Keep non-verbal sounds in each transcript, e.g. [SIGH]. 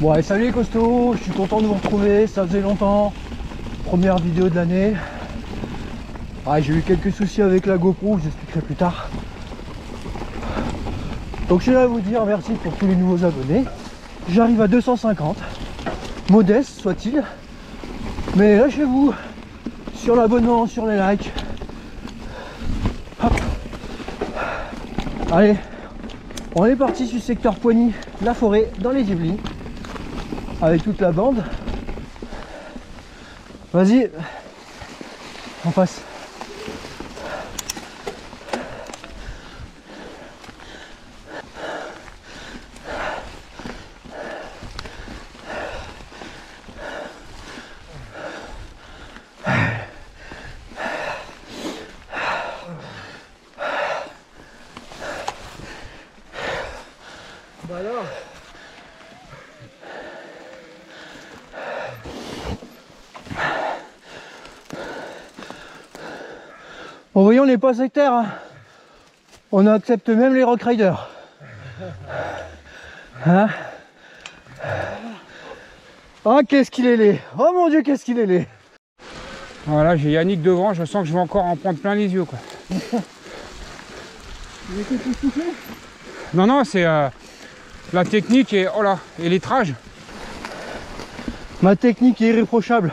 Bon allez salut les costauds, je suis content de vous retrouver, ça faisait longtemps. Première vidéo de l'année. J'ai eu quelques soucis avec la GoPro, je vous expliquerai plus tard. Donc je vais vous dire merci pour tous les nouveaux abonnés. J'arrive à 250. Modeste soit-il. Mais lâchez-vous sur l'abonnement, sur les likes. Hop. Allez, on est parti sur le secteur Poigny, la forêt, dans les Yvelines. Avec toute la bande. Vas-y, on passe. Bah alors Bon voyons on n'est pas sectaire hein. On accepte même les rock riders. Hein Ah qu'est-ce qu'il est laid Oh mon dieu qu'est-ce qu'il est laid Voilà, j'ai Yannick devant, je sens que je vais encore en prendre plein les yeux quoi. Non, non, c'est euh, la technique et oh là, et l'étrage. Ma technique est irréprochable.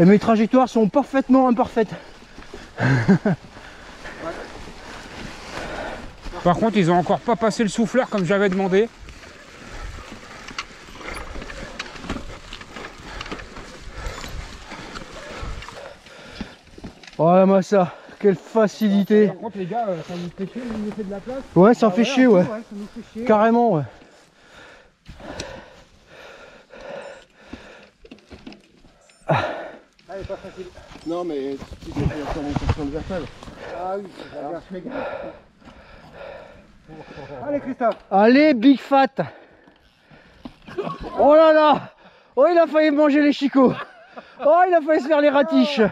Et mes trajectoires sont parfaitement imparfaites. Par contre, ils ont encore pas passé le souffleur comme j'avais demandé. Oh la massa, quelle facilité. Par contre, les gars, euh, ça nous fait chier, nous fait de la place. Ouais, ça fait chier, ouais. Ça nous fait chier. Carrément, ouais. Est pas facile. Non, mais tu sais, c'est sur mon question de vertèbre. Ah oui, gaffe. Allez, Christophe. Allez, Big Fat Oh là là Oh, il a failli manger les chicots Oh, il a failli se faire les ratiches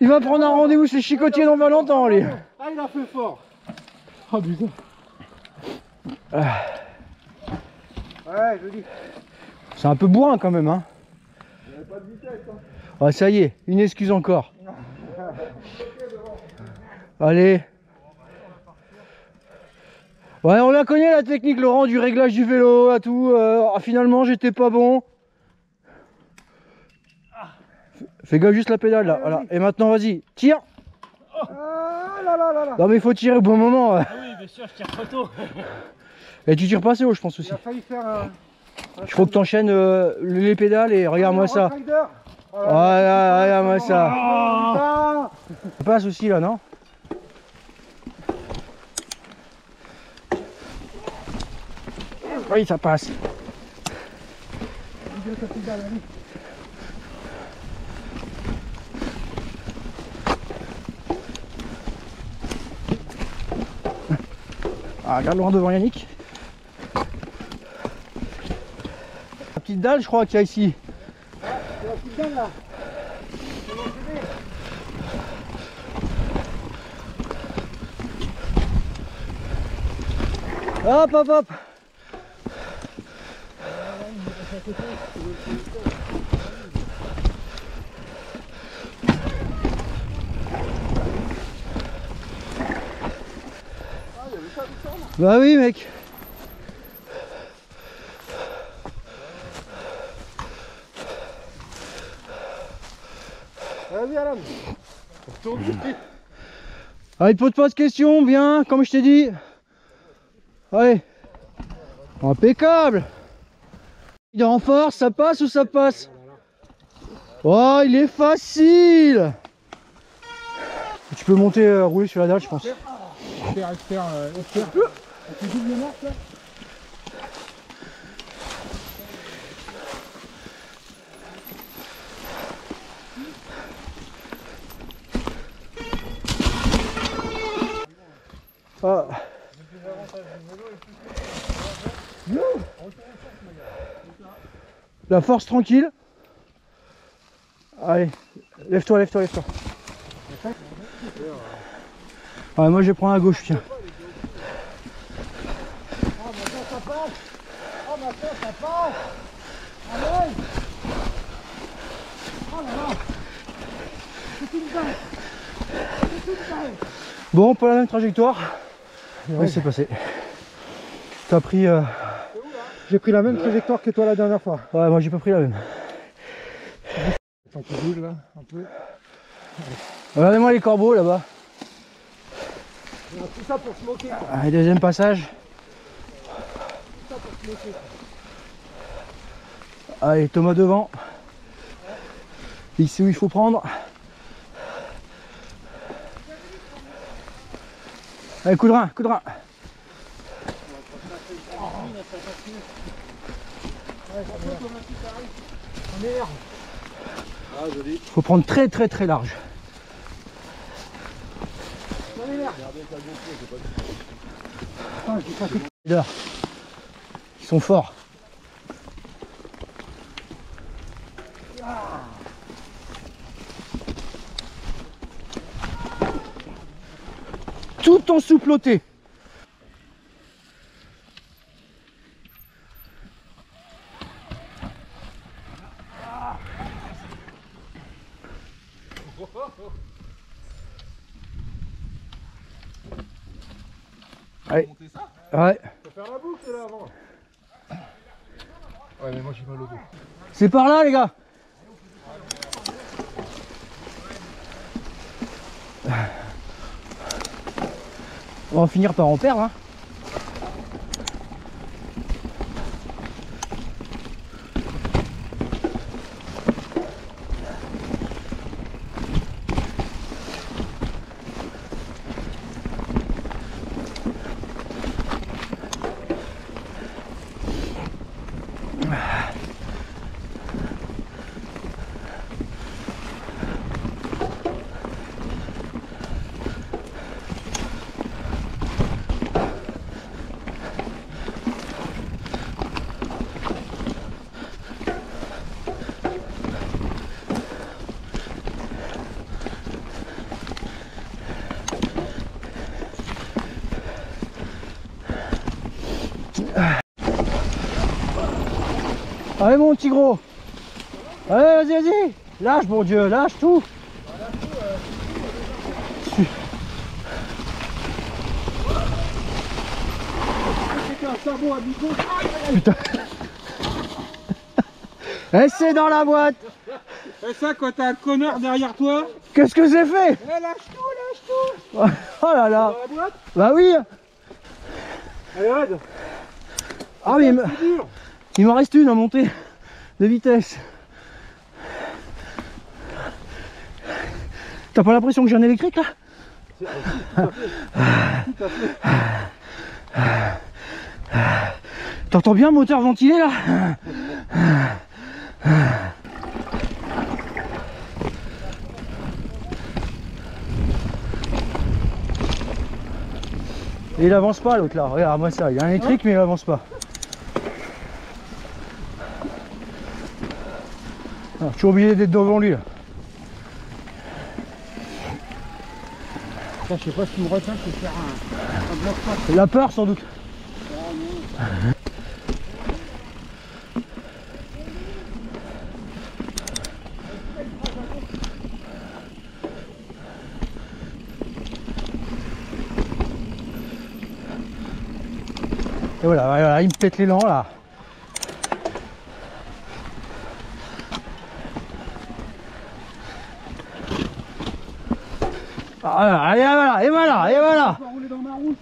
Il va prendre un rendez-vous chez Chicotier dans pas longtemps, lui Ah, il a fait fort. Oh putain. Ouais, je dis. C'est un peu bourrin quand même, hein Il n'y avait pas de vitesse. Hein. Ah, ça y est, une excuse encore. Allez. Ouais, on la connaît la technique, Laurent, du réglage du vélo, à tout. Euh, ah, finalement, j'étais pas bon. Fais gaffe juste la pédale là. Voilà. Et maintenant, vas-y, tire. Ah là là là là. Non, mais il faut tirer au bon moment. Oui, [LAUGHS] bien sûr, je tire trop tôt. [LAUGHS] Et tu tires pas assez haut, je pense aussi. Il a failli faire un. Il faut que tu enchaînes les pédales et regarde-moi ça. Rock Rider. Oh là là. Voilà, regarde-moi ça. Putain. Ça passe aussi là, non Oui, ça passe. Ah, regarde loin devant Yannick. La petite dalle, je crois qu'il y a ici. Là. Hop, hop, hop. Bah oui mec Vas-y, Alan. Tourne du pied. Allez, pose pas de questions, viens, comme je t'ai dit. Allez. Impeccable. Il est en force, ça passe ou ça passe? Oh, il est facile Tu peux monter, euh, rouler sur la dalle, je pense. Espère, euh, Ah. La force tranquille. Allez, lève-toi, lève-toi, lève-toi. Ouais, moi je vais prendre à gauche, tiens. passe Oh ma soeur, ça passe Allez Oh là là C'est une dingue C'est une dingue Bon, pas la même trajectoire. Ouais, c'est passé. T'as pris. euh, J'ai pris la même trajectoire que toi la dernière fois. Ouais, moi j'ai pas pris la même. Attends qu'il bouge là, un peu. Regardez-moi les corbeaux là-bas. Tout ça pour se moquer. quoi. Allez, deuxième passage. Allez, Thomas devant. Ici où il faut prendre. Allez, coup de rein, coup de rein. Faut prendre très très très large. Ils sont forts. Tout en souploté. Allez. Ouais. Faut faire la boucle là avant. Ouais, mais moi j'ai mal au dos. C'est par là, les gars. On va finir par en perdre. Hein. Allez mon petit gros. Allez vas-y vas-y. Lâche bon Dieu, lâche tout. Bico. Eh c'est dans la boîte. Et ça, quand t'as un connard derrière toi, Qu'est-ce que j'ai fait eh, lâche tout, lâche tout. Oh là là. Dans la boîte. Bah oui. Allez, raide Ah mais il me- C'est dur il m'en reste une à monter de vitesse. T'as pas l'impression que j'ai un électrique là? T'entends bien le moteur ventilé là? Et il avance pas l'autre là, regarde moi ça, il y a un électrique mais il avance pas. Ah, je suis obligé d'être devant lui là. Putain, Je sais pas ce qui me retient, c'est de faire un, un bloc pas. La peur sans doute. Et voilà, voilà, il me pète l'élan là. Ah, allez, voilà, et voilà, et voilà. Dans ma roue,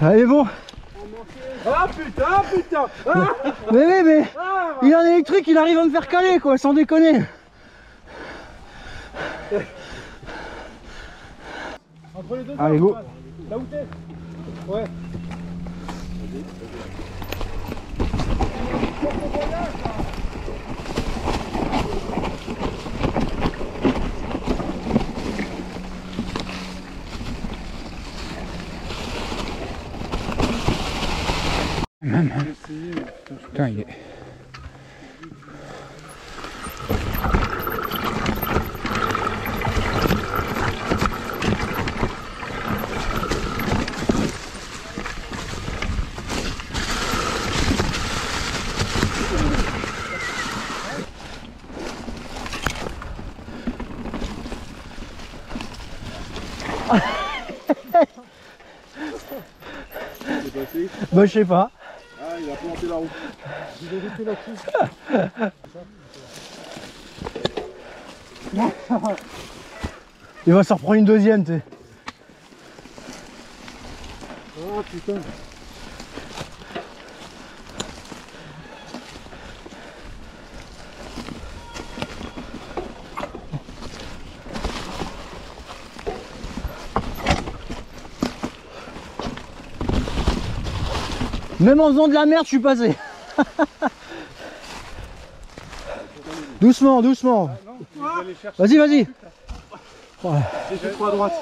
Allez, bon. Ah putain, putain Ah, Mais oui, mais ah il a un électrique, il arrive à me faire caler, quoi, sans déconner. Entre les deux Allez, go. Là où t'es Ouais. Même, hein. Putain, est... bah je sais pas. Ah, il a planté la route. Il va s'en reprendre une deuxième, tu sais. Ah putain. Même en faisant de la merde, je suis passé. doucement, doucement. Vas-y, vas-y. J'étais trop à droite.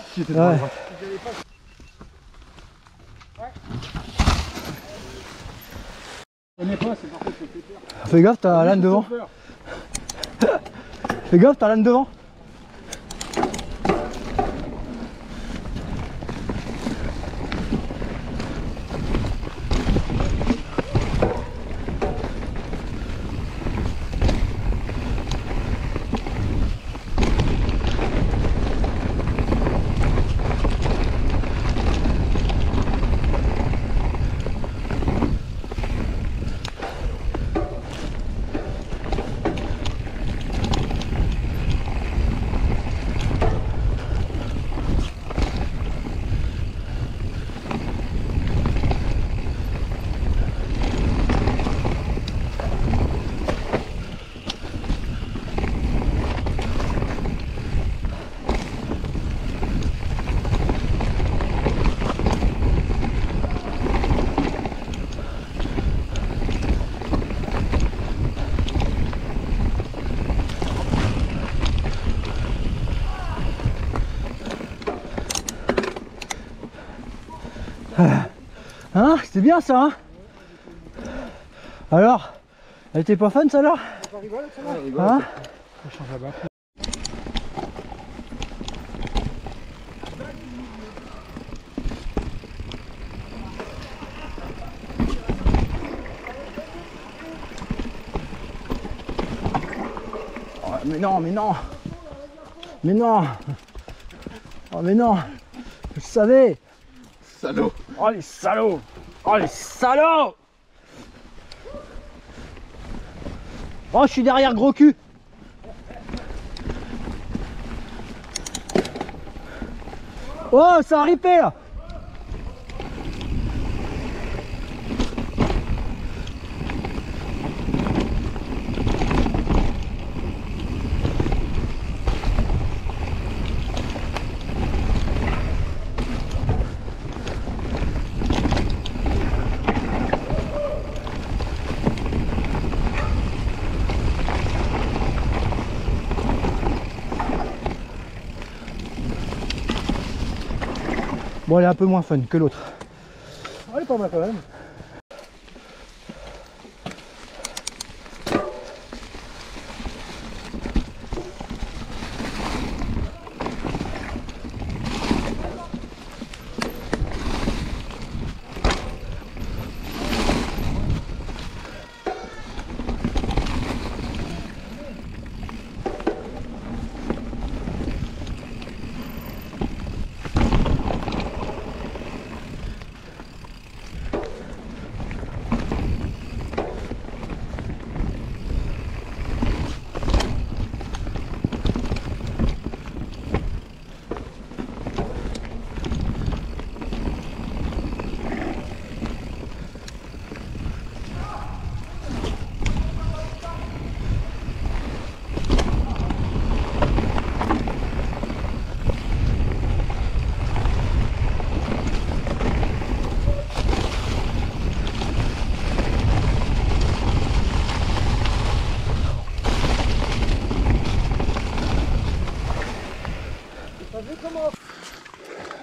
Fais gaffe, t'as l'âne devant. Fais gaffe, t'as l'âne devant. C'était bien ça, hein Alors Elle était pas fun ça là Hein. Oh, Mais non, mais non Mais non Oh mais non Je savais Salaud. Oh les salauds Oh les salauds! Oh je suis derrière gros cul! Oh ça a ripé là Bon elle est un peu moins fun que l'autre. Elle est pas mal quand même.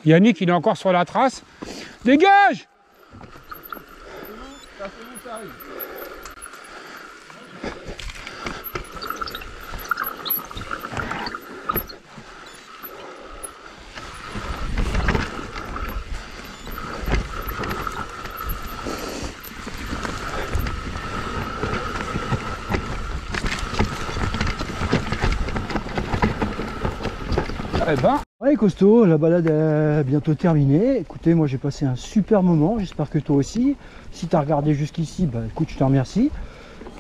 Yannick, il est encore sur la trace. Dégage Eh ben, Allez costaud, la balade est bientôt terminée. Écoutez, moi j'ai passé un super moment, j'espère que toi aussi. Si tu as regardé jusqu'ici, bah écoute, je te remercie.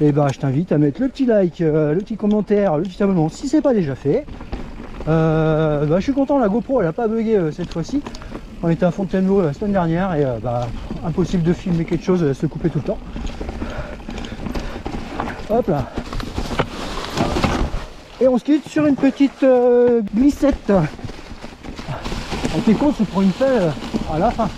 Et bah je t'invite à mettre le petit like, euh, le petit commentaire, le petit abonnement si c'est pas déjà fait. Euh, bah, je suis content, la GoPro elle a pas bugué euh, cette fois-ci. On était à Fontainebleau la semaine dernière et bah, impossible de filmer quelque chose, se coupait tout le temps. Hop là. Et on se quitte sur une petite glissette. On t'es con, se prend une pelle à la fin?